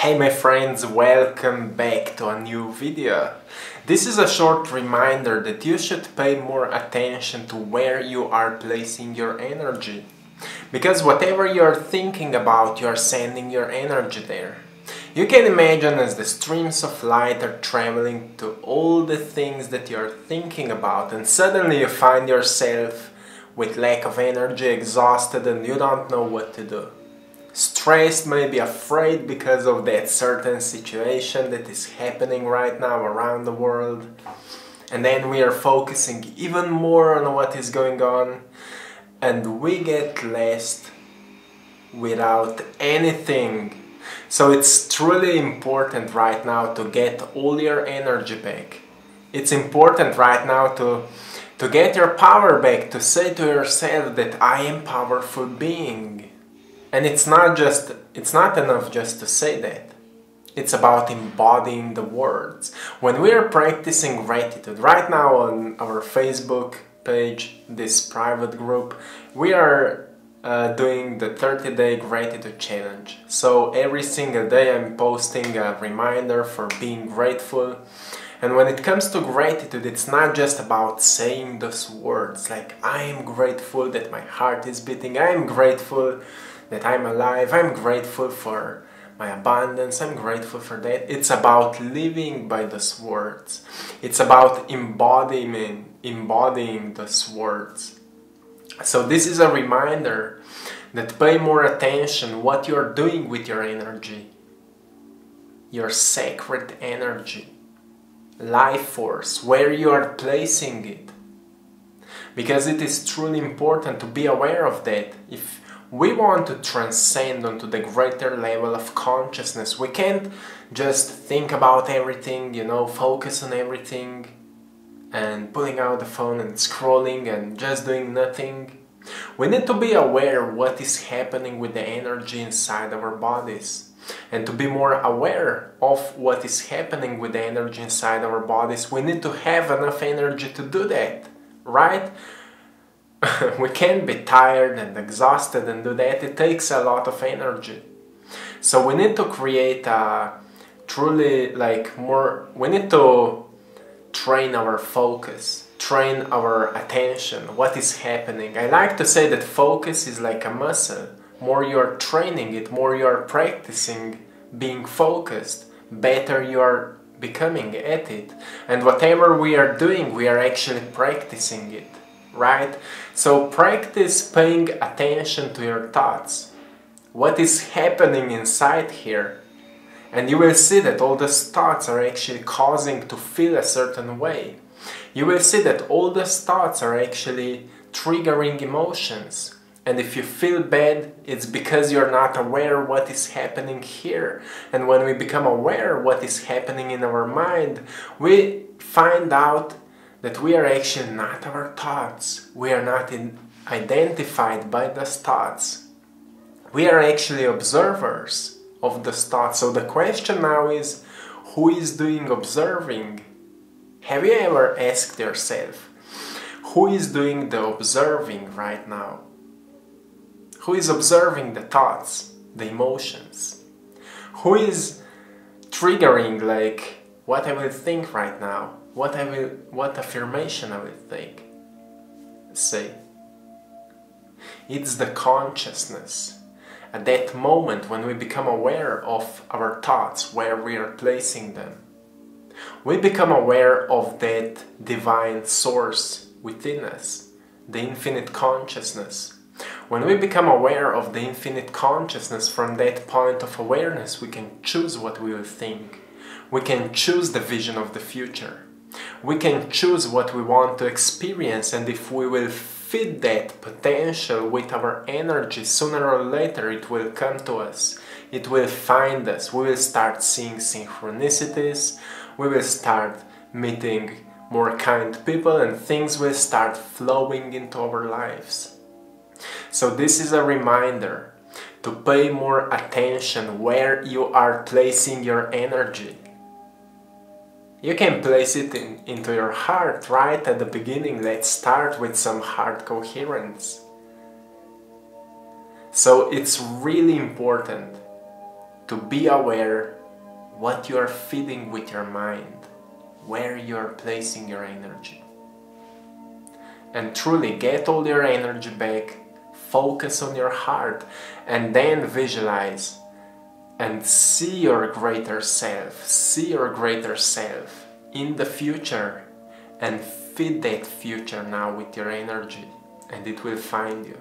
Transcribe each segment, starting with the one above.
Hey my friends, welcome back to a new video. This is a short reminder that you should pay more attention to where you are placing your energy. Because whatever you're thinking about, you're sending your energy there. You can imagine as the streams of light are traveling to all the things that you're thinking about and suddenly you find yourself with lack of energy, exhausted and you don't know what to do stressed, maybe afraid because of that certain situation that is happening right now around the world. And then we are focusing even more on what is going on, and we get lost without anything. So it's truly important right now to get all your energy back. It's important right now to to get your power back, to say to yourself that I am powerful being and it's not just it's not enough just to say that. It's about embodying the words. When we are practicing gratitude, right now on our Facebook page, this private group, we are uh, doing the 30 day gratitude challenge. So every single day I'm posting a reminder for being grateful. And when it comes to gratitude, it's not just about saying those words like I am grateful that my heart is beating, I am grateful that I'm alive. I'm grateful for my abundance. I'm grateful for that. It's about living by those words. It's about embodying, embodying those words. So this is a reminder that pay more attention what you're doing with your energy. Your sacred energy. Life force, where you are placing it. Because it is truly important to be aware of that. If we want to transcend onto the greater level of consciousness. We can't just think about everything, you know, focus on everything and pulling out the phone and scrolling and just doing nothing. We need to be aware what is happening with the energy inside our bodies. And to be more aware of what is happening with the energy inside our bodies, we need to have enough energy to do that, right? we can be tired and exhausted and do that. It takes a lot of energy. So we need to create a truly like more, we need to train our focus, train our attention, what is happening. I like to say that focus is like a muscle. More you're training it, more you're practicing being focused, better you're becoming at it. And whatever we are doing, we are actually practicing it right? So practice paying attention to your thoughts. What is happening inside here? And you will see that all those thoughts are actually causing to feel a certain way. You will see that all those thoughts are actually triggering emotions. And if you feel bad, it's because you're not aware what is happening here. And when we become aware what is happening in our mind, we find out that we are actually not our thoughts. We are not identified by the thoughts. We are actually observers of the thoughts. So the question now is who is doing observing? Have you ever asked yourself who is doing the observing right now? Who is observing the thoughts, the emotions? Who is triggering like what I will think right now? What I will, what affirmation I will think, say. It's the consciousness. At that moment when we become aware of our thoughts, where we are placing them, we become aware of that divine source within us, the infinite consciousness. When we become aware of the infinite consciousness from that point of awareness, we can choose what we will think. We can choose the vision of the future we can choose what we want to experience and if we will feed that potential with our energy, sooner or later it will come to us. It will find us. We will start seeing synchronicities. We will start meeting more kind people and things will start flowing into our lives. So this is a reminder to pay more attention where you are placing your energy you can place it in, into your heart right at the beginning. Let's start with some heart coherence. So it's really important to be aware what you are feeding with your mind, where you are placing your energy. And truly get all your energy back, focus on your heart, and then visualize and see your greater self, see your greater self in the future and feed that future now with your energy and it will find you.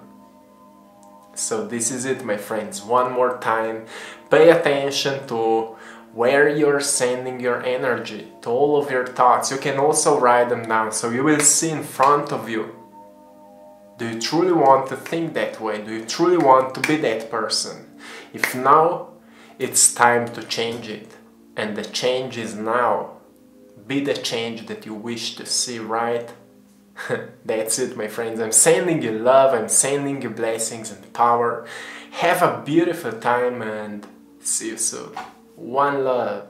So this is it my friends, one more time, pay attention to where you're sending your energy, to all of your thoughts. You can also write them down so you will see in front of you. Do you truly want to think that way? Do you truly want to be that person? If now, it's time to change it. And the change is now. Be the change that you wish to see, right? That's it, my friends. I'm sending you love, I'm sending you blessings and power. Have a beautiful time and see you soon. One love.